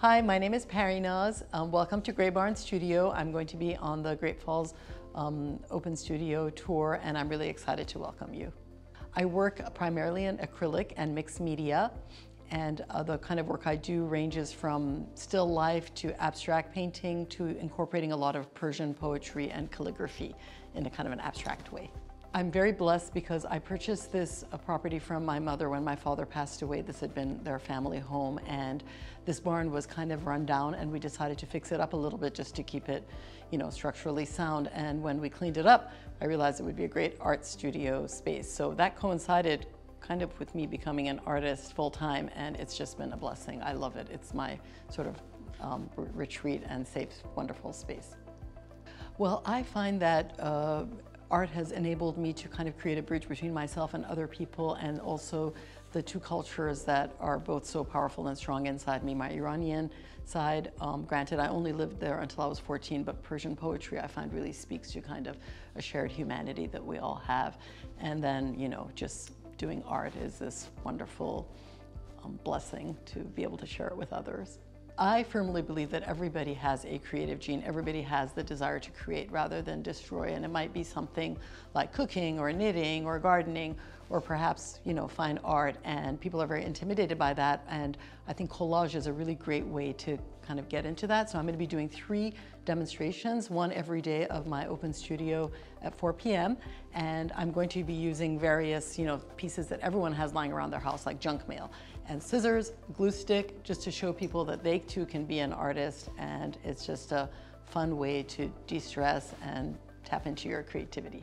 Hi, my name is Parinaz. Um, welcome to Grey Barn Studio. I'm going to be on the Great Falls um, Open Studio tour and I'm really excited to welcome you. I work primarily in acrylic and mixed media and uh, the kind of work I do ranges from still life to abstract painting to incorporating a lot of Persian poetry and calligraphy in a kind of an abstract way. I'm very blessed because I purchased this uh, property from my mother when my father passed away. This had been their family home and this barn was kind of run down and we decided to fix it up a little bit just to keep it, you know, structurally sound. And when we cleaned it up, I realized it would be a great art studio space. So that coincided kind of with me becoming an artist full time and it's just been a blessing. I love it. It's my sort of um, retreat and safe, wonderful space. Well, I find that uh, art has enabled me to kind of create a bridge between myself and other people and also the two cultures that are both so powerful and strong inside me. My Iranian side, um, granted I only lived there until I was 14, but Persian poetry I find really speaks to kind of a shared humanity that we all have. And then, you know, just doing art is this wonderful um, blessing to be able to share it with others. I firmly believe that everybody has a creative gene. Everybody has the desire to create rather than destroy. And it might be something like cooking or knitting or gardening or perhaps, you know, fine art. And people are very intimidated by that. And I think collage is a really great way to kind of get into that. So I'm going to be doing three demonstrations, one every day of my open studio at 4 p.m. And I'm going to be using various, you know, pieces that everyone has lying around their house, like junk mail and scissors, glue stick, just to show people that they too can be an artist and it's just a fun way to de-stress and tap into your creativity.